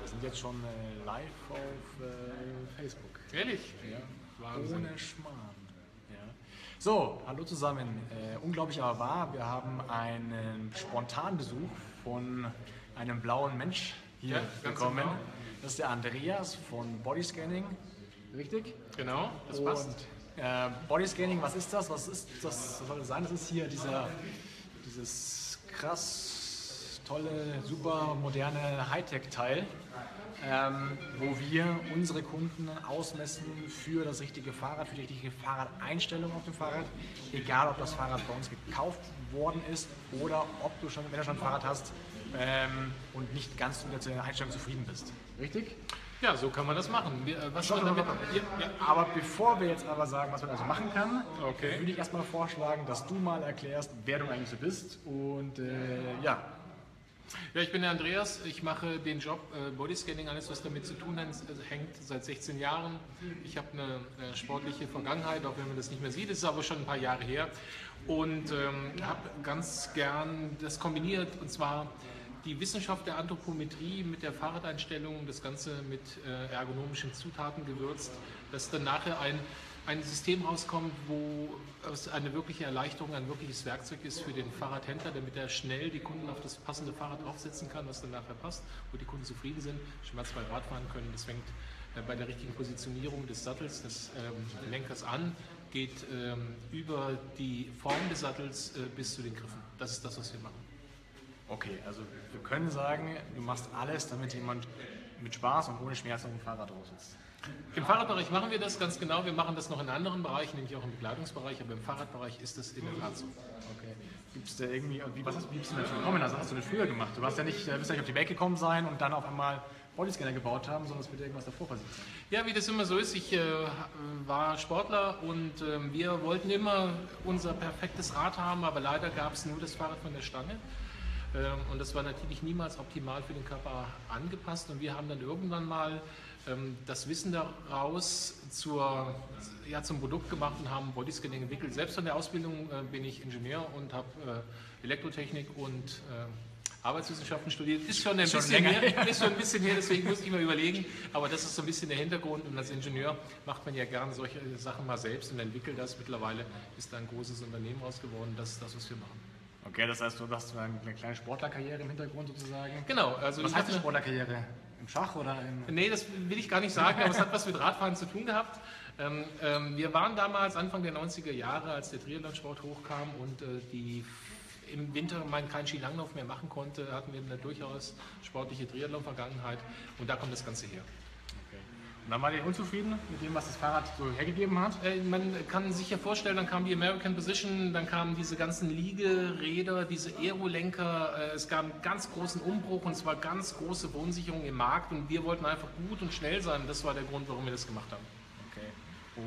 Wir sind jetzt schon äh, live auf äh, Facebook. Ehrlich? Ja. Wahnsinn. Ohne Schmarrn. Ja. So, hallo zusammen. Äh, unglaublich aber wahr, wir haben einen Spontanbesuch von einem blauen Mensch hier Ja, bekommen. genau. Das ist der Andreas von Bodyscanning. Richtig? Genau, das passt. Und äh, Bodyscanning, was ist das? Was ist das? Was soll das sein? Das ist hier dieser, dieses krass tolle, super moderne Hightech-Teil, ähm, wo wir unsere Kunden ausmessen für das richtige Fahrrad, für die richtige Fahrradeinstellung auf dem Fahrrad. Egal, ob das Fahrrad bei uns gekauft worden ist oder ob du schon, wenn du schon ein Fahrrad hast ähm, und nicht ganz mit der Einstellung zufrieden bist. Richtig? Ja, so kann man das machen. Äh, was Stopp, damit, ja, ja. Aber bevor wir jetzt aber sagen, was man also machen kann, Okay. würde ich erstmal vorschlagen, dass du mal erklärst, wer du eigentlich so bist. Und äh, ja, ja, ich bin der Andreas. Ich mache den Job äh, Bodyscanning, alles was damit zu tun hat, äh, hängt seit 16 Jahren. Ich habe eine äh, sportliche Vergangenheit, auch wenn man das nicht mehr sieht. Das ist aber schon ein paar Jahre her. Und ähm, habe ganz gern das kombiniert und zwar die Wissenschaft der Anthropometrie mit der Fahrradeinstellung, das Ganze mit äh, ergonomischen Zutaten gewürzt, dass dann nachher ein, ein System rauskommt, wo es eine wirkliche Erleichterung, ein wirkliches Werkzeug ist für den Fahrradhändler, damit er schnell die Kunden auf das passende Fahrrad draufsetzen kann, was dann nachher passt, wo die Kunden zufrieden sind, schmerzfrei Rad fahren können. Das fängt äh, bei der richtigen Positionierung des Sattels, des ähm, Lenkers an, geht ähm, über die Form des Sattels äh, bis zu den Griffen. Das ist das, was wir machen. okay, also wir können sagen, du machst alles, damit jemand mit Spaß und ohne Schmerz auf dem Fahrrad drauf sitzt. Im Fahrradbereich machen wir das ganz genau. Wir machen das noch in anderen Bereichen, nämlich auch im Bekleidungsbereich, aber im Fahrradbereich ist das in der Tat so. Okay. Gibt es da irgendwie, wie, was hast, wie bist du dazu gekommen? Also hast du das früher gemacht? Du warst ja nicht, äh, bist ja nicht auf die Welt gekommen sein und dann auf einmal Bodyscanner gebaut haben, sondern es wird irgendwas davor passiert. Ja, wie das immer so ist, ich äh, war Sportler und ähm, wir wollten immer unser perfektes Rad haben, aber leider gab es nur das Fahrrad von der Stange. Ähm, und das war natürlich niemals optimal für den Körper angepasst. Und wir haben dann irgendwann mal das Wissen daraus zur, ja, zum Produkt gemacht und haben Bodyscanning entwickelt. Selbst von der Ausbildung äh, bin ich Ingenieur und habe äh, Elektrotechnik und äh, Arbeitswissenschaften studiert. Ist schon ein Schon bisschen länger her, ist schon ein bisschen her, deswegen musste ich mal überlegen. Aber das ist so ein bisschen der Hintergrund. Und als Ingenieur macht man ja gerne solche Sachen mal selbst und entwickelt das. Mittlerweile ist da ein großes Unternehmen raus geworden. Das ist das, was wir machen. Okay, das heißt, du hast eine kleine Sportlerkarriere im Hintergrund sozusagen. Genau. Also Was heißt eine Sportlerkarriere? Im Schach oder im... Nee, das will ich gar nicht sagen, aber es hat was mit Radfahren zu tun gehabt. Ähm, ähm, wir waren damals Anfang der 90er Jahre, als der Triathlonsport hochkam und äh, die im Winter man keinen Skilanglauf mehr machen konnte, hatten wir eine durchaus sportliche Triathlon-Vergangenheit und da kommt das Ganze her. Und dann war ihr unzufrieden mit dem, was das Fahrrad so hergegeben hat? Äh, Man kann sich ja vorstellen, dann kam die American Position, dann kamen diese ganzen Liegeräder, diese Aerolenker. äh, Es gab einen ganz großen Umbruch und es war ganz große Verunsicherung im Markt und wir wollten einfach gut und schnell sein. Das war der Grund, warum wir das gemacht haben.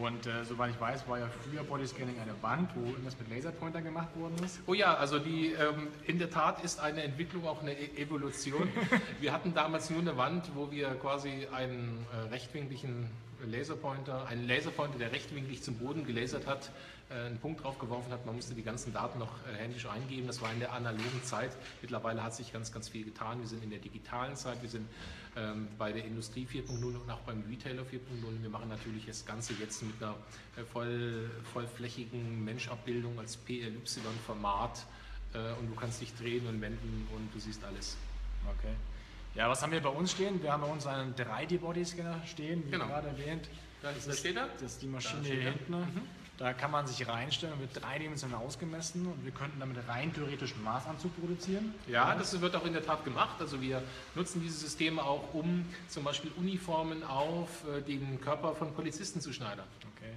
Und äh, soweit ich weiß, war ja früher Bodyscanning eine Wand, wo irgendwas mit Laserpointer gemacht worden ist. Oh ja, also die, ähm, in der Tat ist eine Entwicklung auch eine E- Evolution. Wir hatten damals nur eine Wand, wo wir quasi einen äh, rechtwinkligen Laserpointer, einen Laserpointer, der rechtwinklig zum Boden gelasert hat, äh, einen Punkt drauf geworfen hat. Man musste die ganzen Daten noch äh, händisch eingeben. Das war in der analogen Zeit. Mittlerweile hat sich ganz, ganz viel getan. Wir sind in der digitalen Zeit. Wir sind ähm, bei der Industrie 4.0 und auch beim Retailer 4.0. Wir machen natürlich das Ganze jetzt mit einer äh, voll, vollflächigen Menschabbildung als PLY-Format. Und du kannst dich drehen und wenden und du siehst alles. Okay. Ja, was haben wir bei uns stehen? Wir haben bei uns einen 3D-Bodyscanner stehen, wie Genau. gerade erwähnt. Da ist da steht er. Das ist die Maschine Da hier er. hinten. Da kann man sich reinstellen und wird dreidimensional ausgemessen und wir könnten damit rein theoretisch einen Maßanzug produzieren. Ja, das wird auch in der Tat gemacht. Also wir nutzen diese Systeme auch, um zum Beispiel Uniformen auf äh, den Körper von Polizisten zu schneidern. Okay.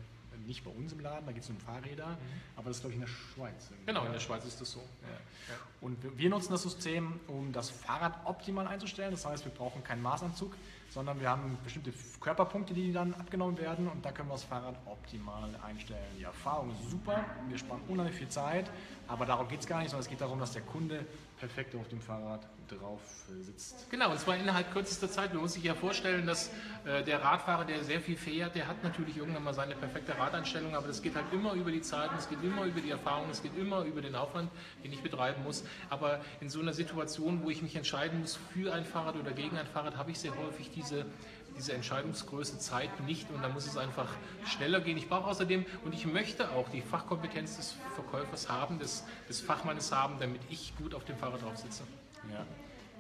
Nicht bei uns im Laden, da geht es um Fahrräder, aber das ist glaube ich in der Schweiz. Genau, in Ja. der Schweiz ist das so. Ja. Und wir- wir nutzen das System, um das Fahrrad optimal einzustellen. Das heißt, wir brauchen keinen Maßanzug, sondern wir haben bestimmte Körperpunkte, die dann abgenommen werden und da können wir das Fahrrad optimal einstellen. Die Erfahrung ist super, wir sparen unheimlich viel Zeit, aber darum geht es gar nicht, sondern es geht darum, dass der Kunde perfekt auf dem Fahrrad drauf sitzt. Genau, und zwar innerhalb kürzester Zeit. Man muss sich ja vorstellen, dass äh, der Radfahrer, der sehr viel fährt, der hat natürlich irgendwann mal seine perfekte Radeinstellung, aber das geht halt immer über die Zeit, es geht immer über die Erfahrung, es geht immer über den Aufwand, den ich betreiben muss. Aber in so einer Situation, wo ich mich entscheiden muss für ein Fahrrad oder gegen ein Fahrrad, habe ich sehr häufig diese diese Entscheidungsgröße Zeit nicht und da muss es einfach schneller gehen. Ich brauche außerdem und ich möchte auch die Fachkompetenz des Verkäufers haben, des, des Fachmannes haben, damit ich gut auf dem Fahrrad drauf sitze. Ja.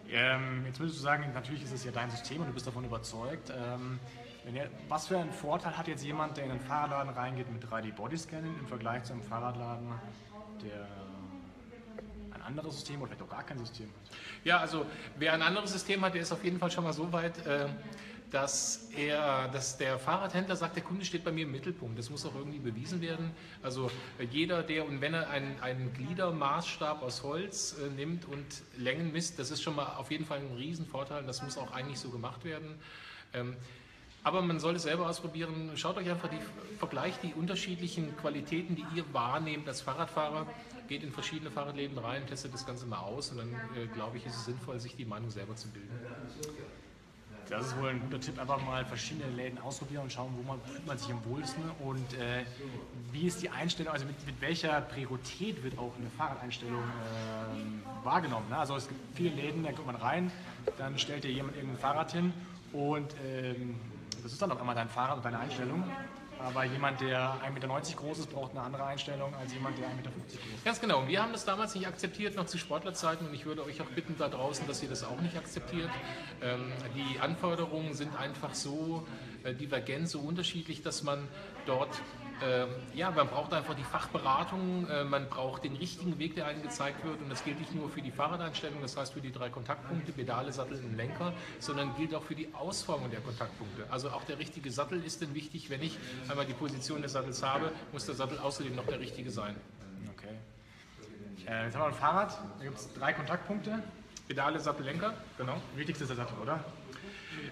Ähm, jetzt würdest du sagen, natürlich ist es ja dein System und du bist davon überzeugt. Ähm, ihr, was für einen Vorteil hat jetzt jemand, der in einen Fahrradladen reingeht mit 3D-Bodyscanning im Vergleich zu einem Fahrradladen, der ein anderes System oder vielleicht auch gar kein System hat? Ja, also wer ein anderes System hat, der ist auf jeden Fall schon mal so weit. Äh, dass, er, dass der Fahrradhändler sagt, der Kunde steht bei mir im Mittelpunkt. Das muss auch irgendwie bewiesen werden. Also äh, jeder, der, und wenn er einen, einen Gliedermaßstab aus Holz äh, nimmt und Längen misst, das ist schon mal auf jeden Fall ein Riesenvorteil. Das muss auch eigentlich so gemacht werden. Ähm, aber man sollte es selber ausprobieren. Schaut euch einfach die, vergleicht die unterschiedlichen Qualitäten, die ihr wahrnehmt als Fahrradfahrer. Geht in verschiedene Fahrradläden rein, testet das Ganze mal aus und dann äh, glaube ich, ist es sinnvoll, sich die Meinung selber zu bilden. Das ist wohl ein guter Tipp, einfach mal verschiedene Läden ausprobieren und schauen, wo man, fühlt man sich am wohlsten und äh, wie ist die Einstellung, also mit, mit, welcher Priorität wird auch eine Fahrradeinstellung äh, wahrgenommen. Ne? Also es gibt viele Läden, da kommt man rein, dann stellt dir jemand irgendein Fahrrad hin und ähm, das ist dann auch immer dein Fahrrad und deine Einstellung. Aber jemand, der 1,90 Meter groß ist, braucht eine andere Einstellung als jemand, der 1,50 Meter groß ist. Ganz genau. Wir haben das damals nicht akzeptiert, noch zu Sportlerzeiten. Und ich würde euch auch bitten da draußen, dass ihr das auch nicht akzeptiert. Ähm, die Anforderungen sind einfach so äh, divergent, so unterschiedlich, dass man dort ähm, ja, man braucht einfach die Fachberatung, äh, man braucht den richtigen Weg, der einem gezeigt wird. Und das gilt nicht nur für die Fahrradeinstellung, das heißt für die drei Kontaktpunkte, Pedale, Sattel und Lenker, sondern gilt auch für die Ausformung der Kontaktpunkte. Also auch der richtige Sattel ist denn wichtig. Wenn ich einmal die Position des Sattels habe, muss der Sattel außerdem noch der richtige sein. Okay. Äh, jetzt haben wir ein Fahrrad, da gibt es drei Kontaktpunkte. Pedale, Sattel, Lenker, genau. Wichtigste ist der Sattel, oder?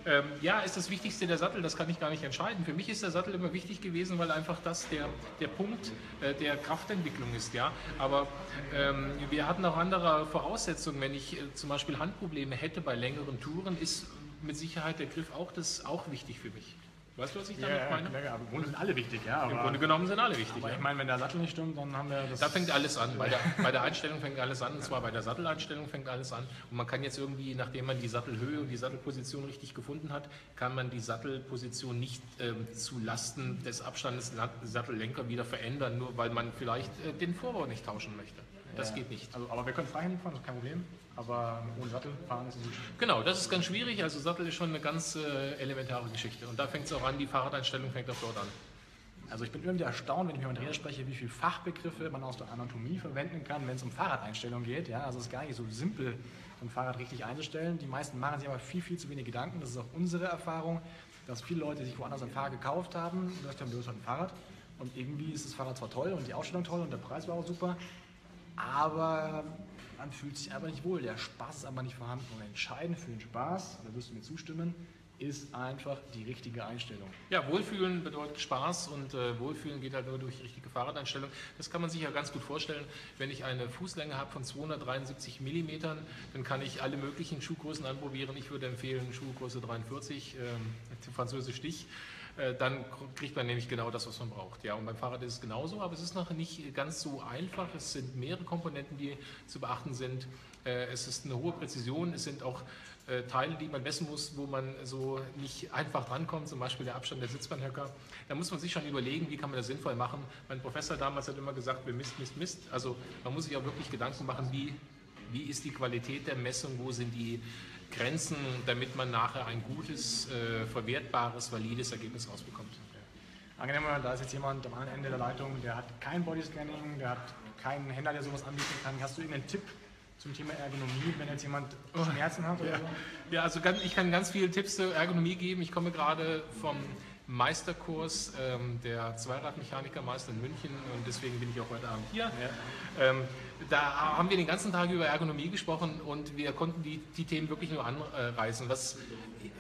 Ähm, ja, ist das Wichtigste der Sattel, das kann ich gar nicht entscheiden. Für mich ist der Sattel immer wichtig gewesen, weil einfach das der, der Punkt äh, der Kraftentwicklung ist. Ja? Aber ähm, wir hatten auch andere Voraussetzungen. Wenn ich äh, zum Beispiel Handprobleme hätte bei längeren Touren, ist mit Sicherheit der Griff auch, das auch wichtig für mich. Weißt du, was ich damit ja, meine? Ja, im Grunde sind alle wichtig, ja. Im Grunde genommen sind alle wichtig. Aber ja. ich meine, wenn der Sattel nicht stimmt, dann haben wir das. Da fängt alles an. Bei der, bei der Einstellung fängt alles an. Und zwar bei der Satteleinstellung fängt alles an. Und man kann jetzt irgendwie, nachdem man die Sattelhöhe und die Sattelposition richtig gefunden hat, kann man die Sattelposition nicht ähm, zu Lasten des Abstandes Sattellenker wieder verändern, nur weil man vielleicht äh, den Vorbau nicht tauschen möchte. Das ja. geht nicht. Also, aber wir können freihändig fahren, das ist kein Problem. Aber ohne Sattel fahren ist nicht Genau, das ist ganz schwierig. Also Sattel ist schon eine ganz äh, elementare Geschichte. Und da fängt es auch an, die Fahrradeinstellung fängt auch dort an. Also ich bin irgendwie erstaunt, wenn ich mit Andreas spreche, wie viele Fachbegriffe man aus der Anatomie verwenden kann, wenn es um Fahrradeinstellung geht. Ja, also es ist gar nicht so simpel, ein Fahrrad richtig einzustellen. Die meisten machen sich aber viel, viel zu wenig Gedanken. Das ist auch unsere Erfahrung, dass viele Leute sich woanders ein Fahrrad gekauft haben und gesagt haben, du hast halt ein Fahrrad. Und irgendwie ist das Fahrrad zwar toll und die Ausstellung toll und der Preis war auch super, aber man fühlt sich einfach nicht wohl. Der Spaß ist aber nicht vorhanden. Und entscheidend für den Spaß, da wirst du mir zustimmen, ist einfach die richtige Einstellung. Ja, Wohlfühlen bedeutet Spaß und äh, Wohlfühlen geht halt nur durch die richtige Fahrradeinstellung. Das kann man sich ja ganz gut vorstellen. Wenn ich eine Fußlänge habe von 273 mm, dann kann ich alle möglichen Schuhgrößen anprobieren. Ich würde empfehlen Schuhgröße 43, äh, französisch Stich. Äh, dann kriegt man nämlich genau das, was man braucht. Ja, und beim Fahrrad ist es genauso, aber es ist nachher nicht ganz so einfach. Es sind mehrere Komponenten, die zu beachten sind. Äh, es ist eine hohe Präzision, es sind auch äh, Teile, die man messen muss, wo man so nicht einfach drankommt, zum Beispiel der Abstand der Sitzbahnhöcker. Da muss man sich schon überlegen, wie kann man das sinnvoll machen. Mein Professor damals hat immer gesagt, wir misst, misst, misst. Also man muss sich auch wirklich Gedanken machen, wie, wie ist die Qualität der Messung, wo sind die Grenzen, damit man nachher ein gutes, äh, verwertbares, valides Ergebnis rausbekommt. Angenommen, da ist jetzt jemand am anderen Ende der Leitung, der hat kein Bodyscanning, der hat keinen Händler, der sowas anbieten kann. Hast du irgendeinen Tipp zum Thema Ergonomie, wenn jetzt jemand Schmerzen hat? Oder ja. So? ja, also ich kann ganz viele Tipps zur Ergonomie geben. Ich komme gerade vom Meisterkurs ähm, der Zweiradmechanikermeister in München und deswegen bin ich auch heute Abend hier. Ja. Ähm, da haben wir den ganzen Tag über Ergonomie gesprochen und wir konnten die, die Themen wirklich nur anreißen. Was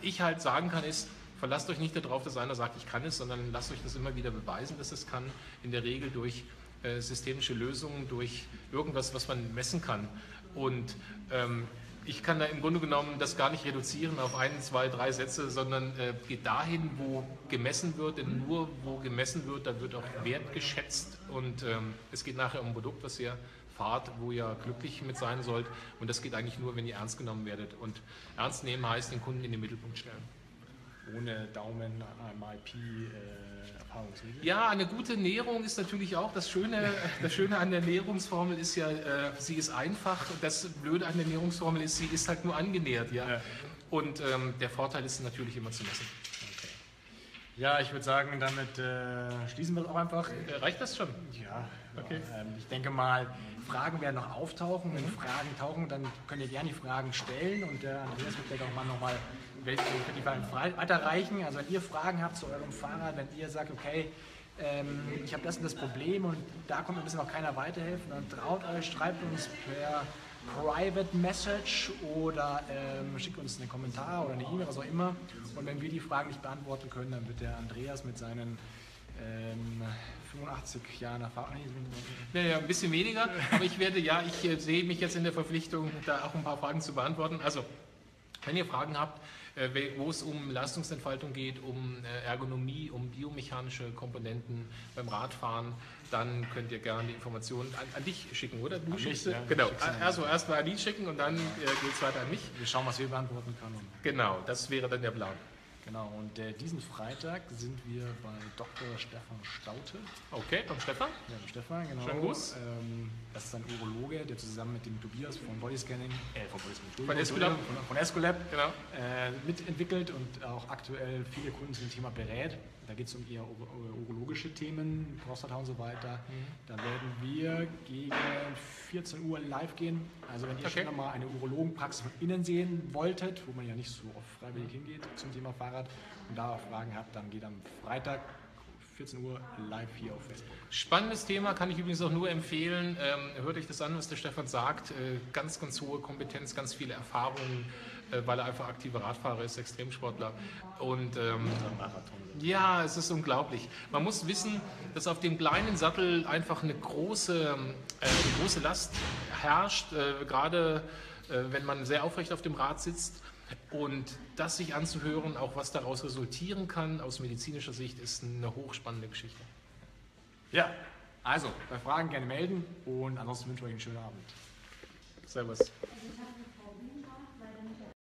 ich halt sagen kann ist, verlasst euch nicht darauf, dass einer sagt, ich kann es, sondern lasst euch das immer wieder beweisen, dass es kann. In der Regel durch äh, systemische Lösungen, durch irgendwas, was man messen kann. Und ähm, ich kann da im Grunde genommen das gar nicht reduzieren auf ein, zwei, drei Sätze, sondern äh, geht dahin, wo gemessen wird, denn nur wo gemessen wird, da wird auch Wert geschätzt und ähm, es geht nachher um ein Produkt, was ihr fahrt, wo ihr glücklich mit sein sollt und das geht eigentlich nur, wenn ihr ernst genommen werdet und ernst nehmen heißt den Kunden in den Mittelpunkt stellen. Ohne Daumen, MIP, äh, Erfahrungsmittel? Ja, eine gute Nährung ist natürlich auch das Schöne. Das Schöne an der Nährungsformel ist ja, äh, sie ist einfach. Das Blöde an der Nährungsformel ist, sie ist halt nur angenähert. Ja? ja. Und ähm, der Vorteil ist natürlich immer zu messen. Okay. Ja, ich würde sagen, damit äh, schließen wir es auch einfach. Äh, reicht das schon? Ja, okay. Ja, ähm, ich denke mal, Fragen werden noch auftauchen. Wenn mhm. Fragen tauchen, dann könnt ihr gerne die Fragen stellen und der Andreas wird vielleicht auch mal nochmal welche könnt ihr weiterreichen. Also wenn ihr Fragen habt zu eurem Fahrrad, wenn ihr sagt, okay, ähm, ich habe das und das Problem und da kommt ein bisschen noch keiner weiterhelfen, dann traut euch, schreibt uns per Private Message oder ähm, schickt uns einen Kommentar oder eine E-Mail, was auch immer. Und wenn wir die Fragen nicht beantworten können, dann wird der Andreas mit seinen ähm, 85 Jahren Erfahrung. Naja, ein bisschen weniger, aber ich werde, ja, ich äh, sehe mich jetzt in der Verpflichtung, da auch ein paar Fragen zu beantworten. Also, wenn ihr Fragen habt, wo es um Leistungsentfaltung geht, um äh, Ergonomie, um biomechanische Komponenten beim Radfahren, dann könnt ihr gerne die Informationen an, an dich schicken, oder? Du schickst ja, Genau, also erst mal an dich schicken und dann äh, geht es weiter an mich. Wir schauen, was wir beantworten können. Genau, das wäre dann der Plan. Genau, und äh, diesen Freitag sind wir bei Dr. Stefan Staute. Okay, beim Stefan? Ja, beim Stefan, genau. Schönen Gruß. Ähm, das ist ein Urologe, der zusammen mit dem Tobias von Bodyscanning, äh, von Bodyscanning, von Escolab, von, von Escolab genau. äh, mitentwickelt und auch aktuell viele Kunden zum Thema berät. Da geht es um eher urologische Themen, Prostata und so weiter. Mhm. Da werden wir gegen 14 Uhr live gehen. Also wenn ihr okay. schon mal eine Urologenpraxis von innen sehen wolltet, wo man ja nicht so oft freiwillig hingeht zum Thema Fahrrad und da Fragen habt, dann geht am Freitag 14 Uhr live hier auf Facebook. Spannendes Thema, kann ich übrigens auch nur empfehlen. Ähm, hört euch das an, was der Stefan sagt. Äh, ganz, ganz hohe Kompetenz, ganz viele Erfahrungen, äh, weil er einfach aktiver Radfahrer ist, Extremsportler. Und ähm, ja, es ist unglaublich. Man muss wissen, dass auf dem kleinen Sattel einfach eine große, äh, eine große Last herrscht, äh, gerade äh, wenn man sehr aufrecht auf dem Rad sitzt. Und das sich anzuhören, auch was daraus resultieren kann aus medizinischer Sicht, ist eine hochspannende Geschichte. Ja, also bei Fragen gerne melden und ansonsten wünsche ich euch einen schönen Abend. Servus.